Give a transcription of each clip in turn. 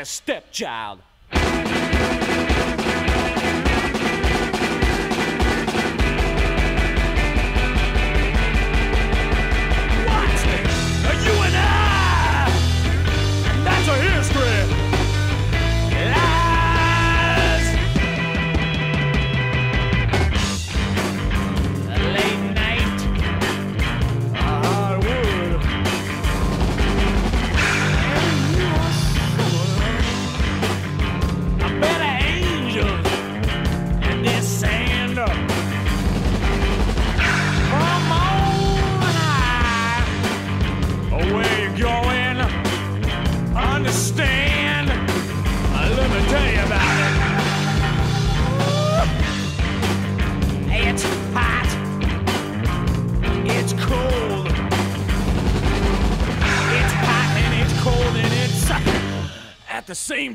a stepchild.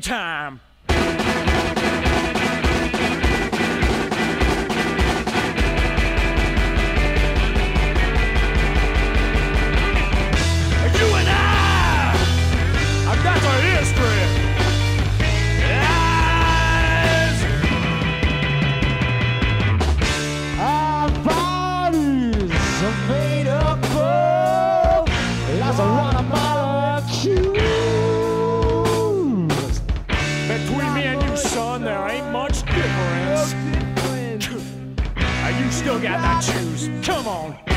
Time. Still got that juice. Come on.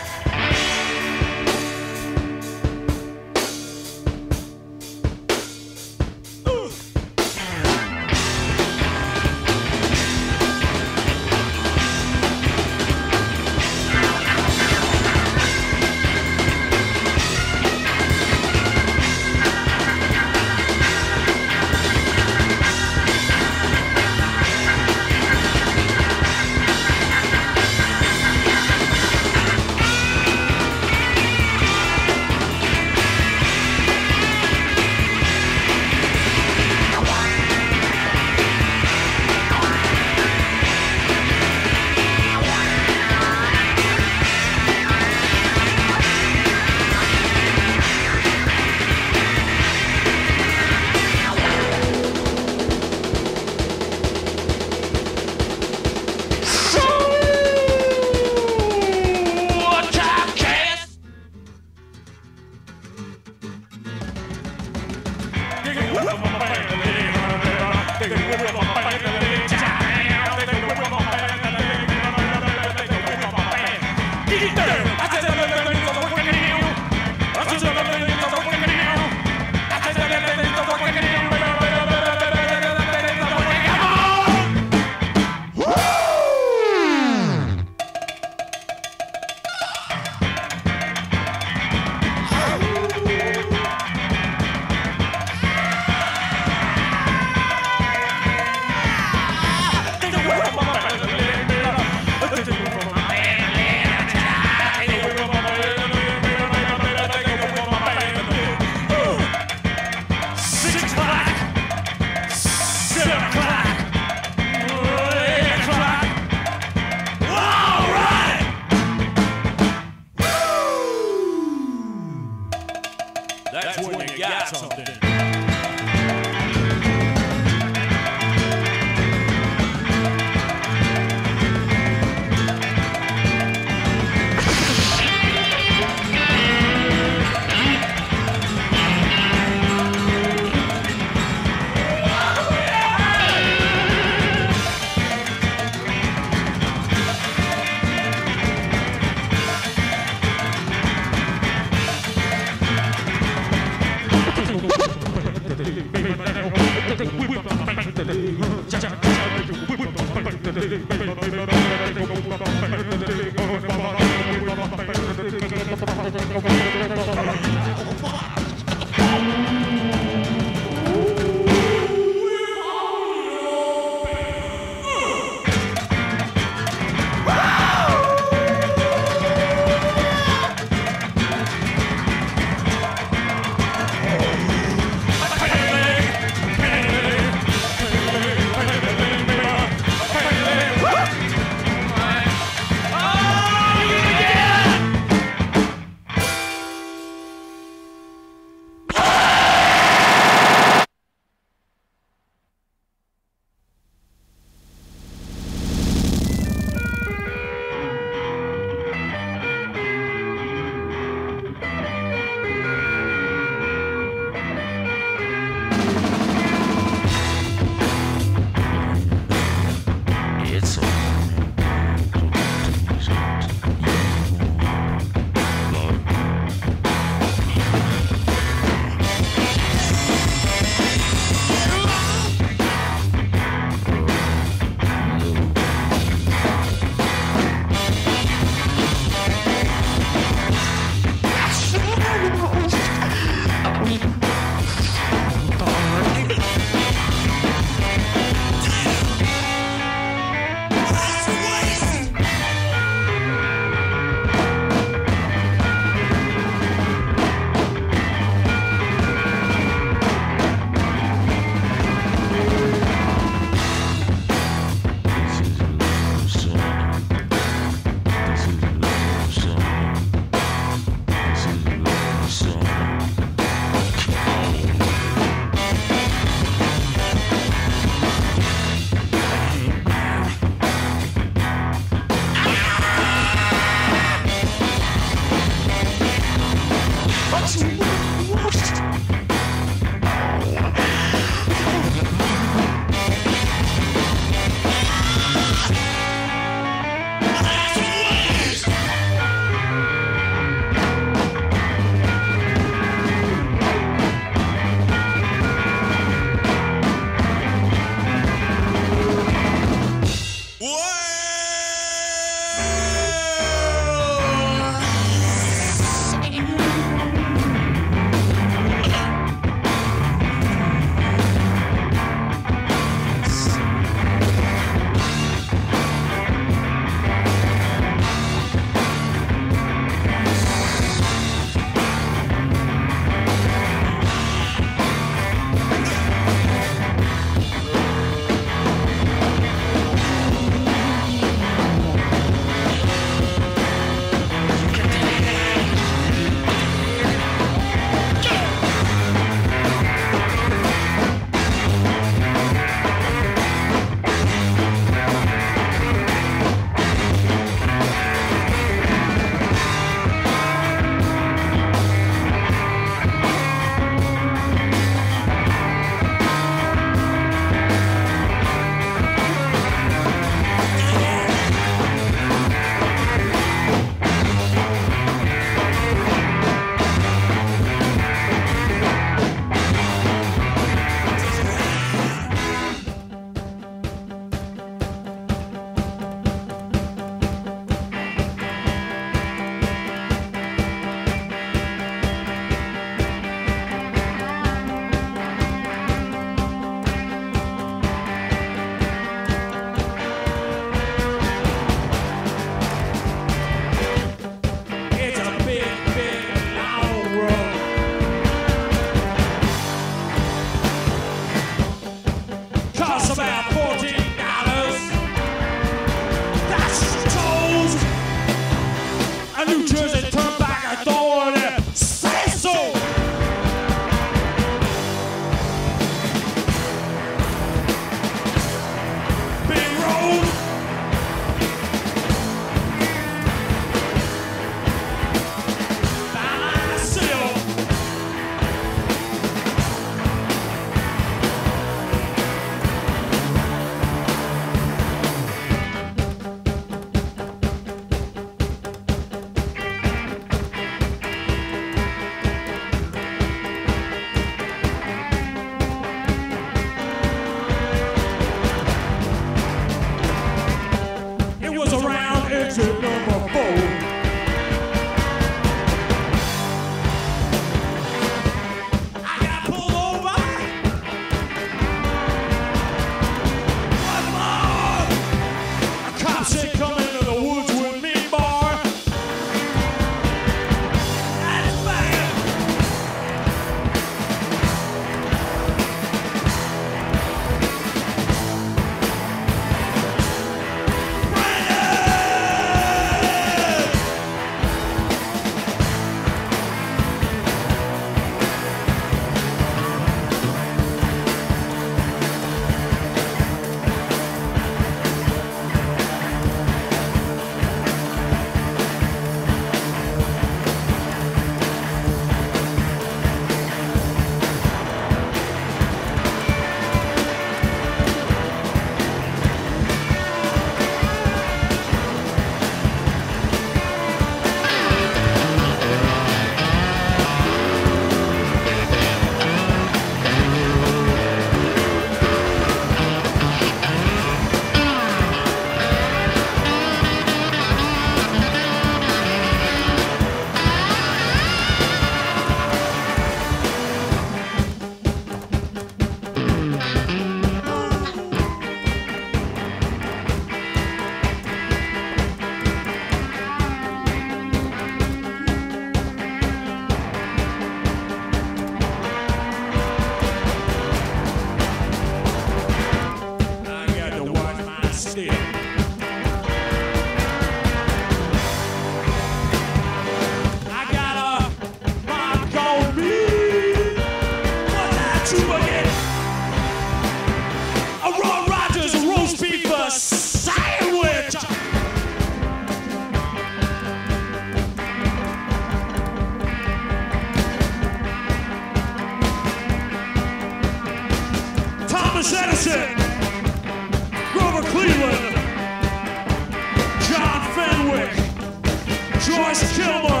Joyce Kilmer,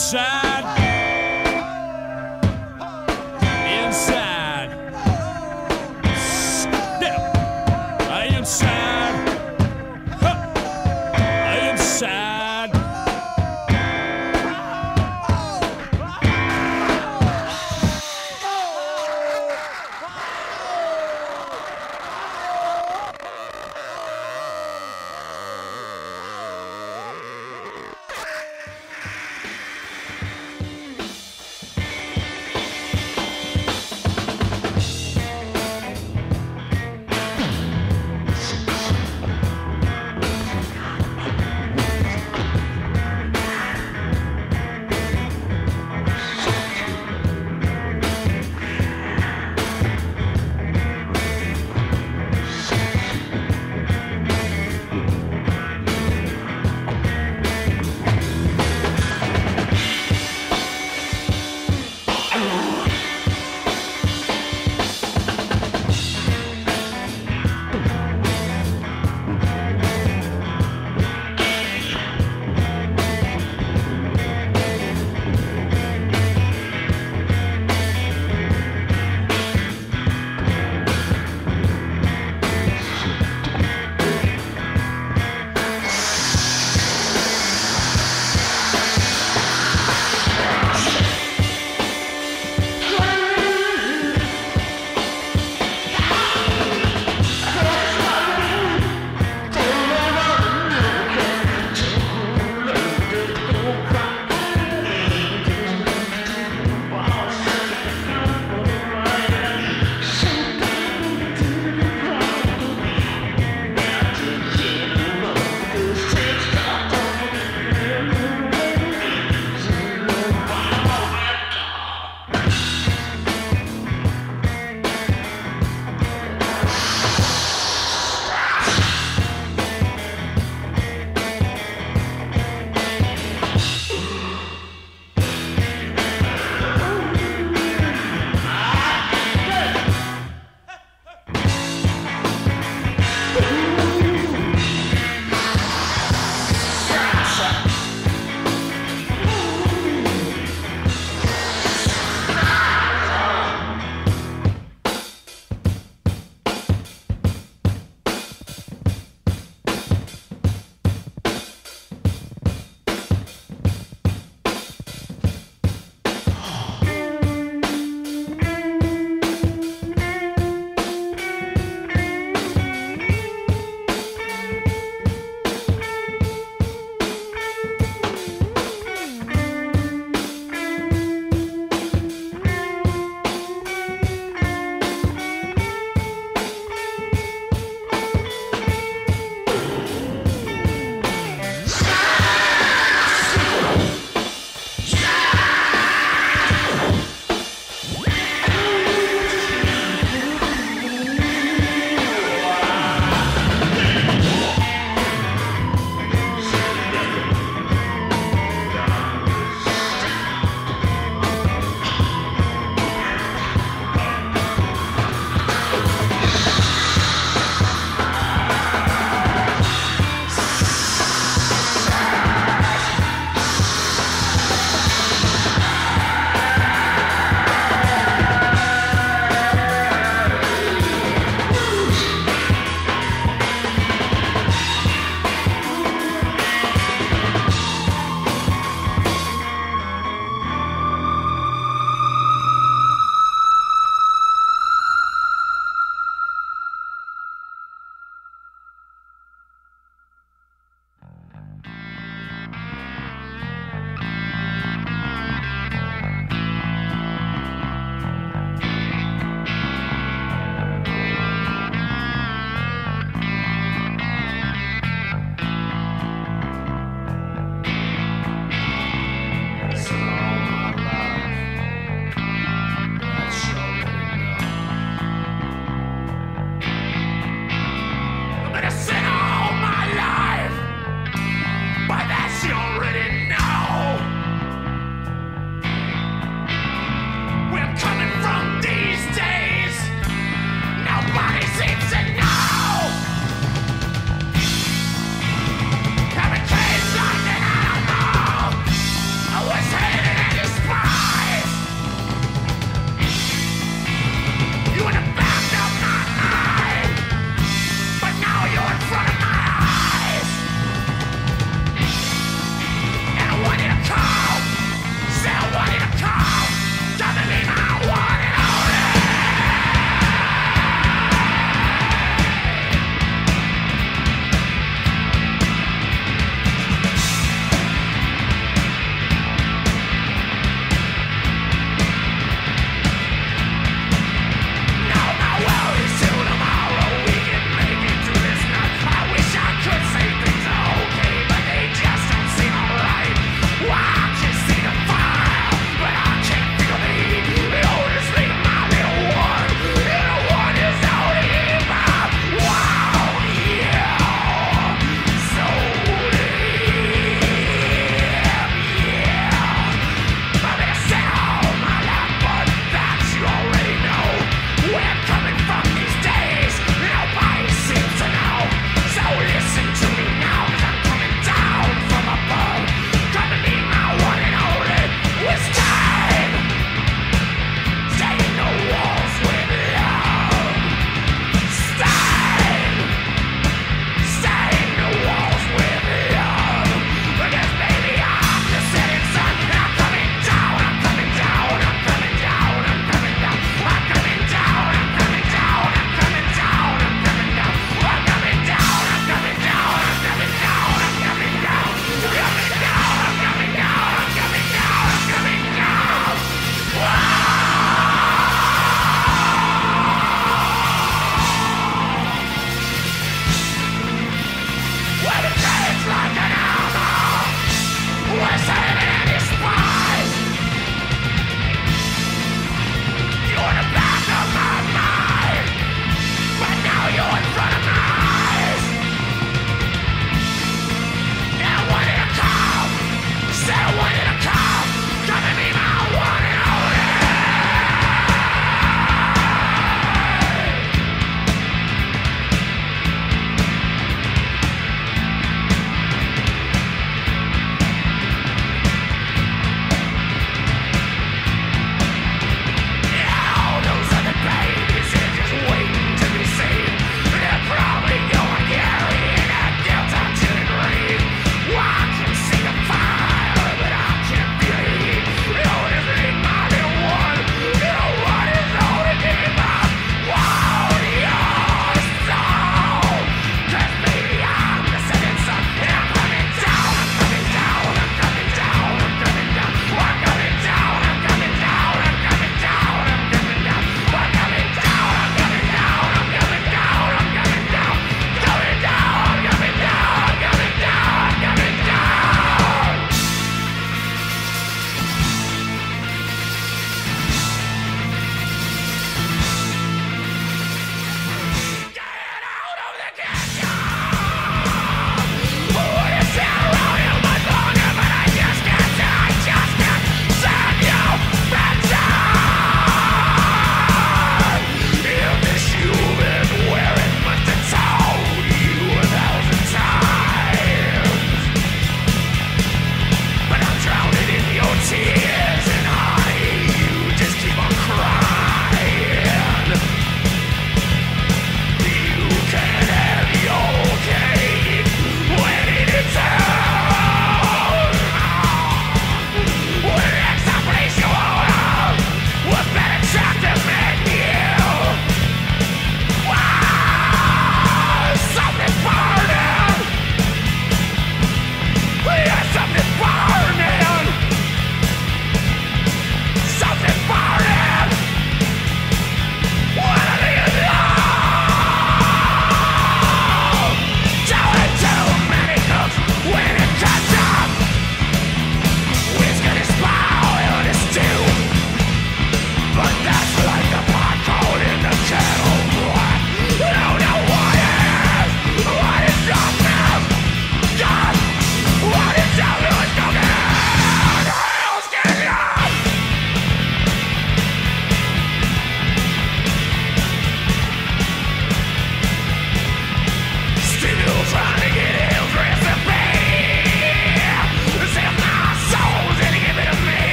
Inside.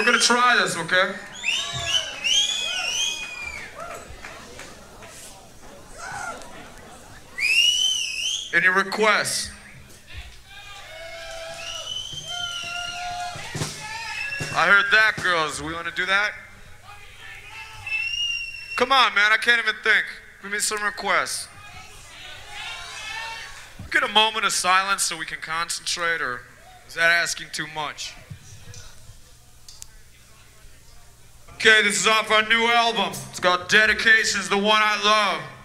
We're gonna try this, okay? Any requests? I heard that, girls. We want to do that? Come on, man. I can't even think. Give me some requests. Get a moment of silence so we can concentrate, or is that asking too much? Okay, this is off our new album. It's called Dedications, the one I love.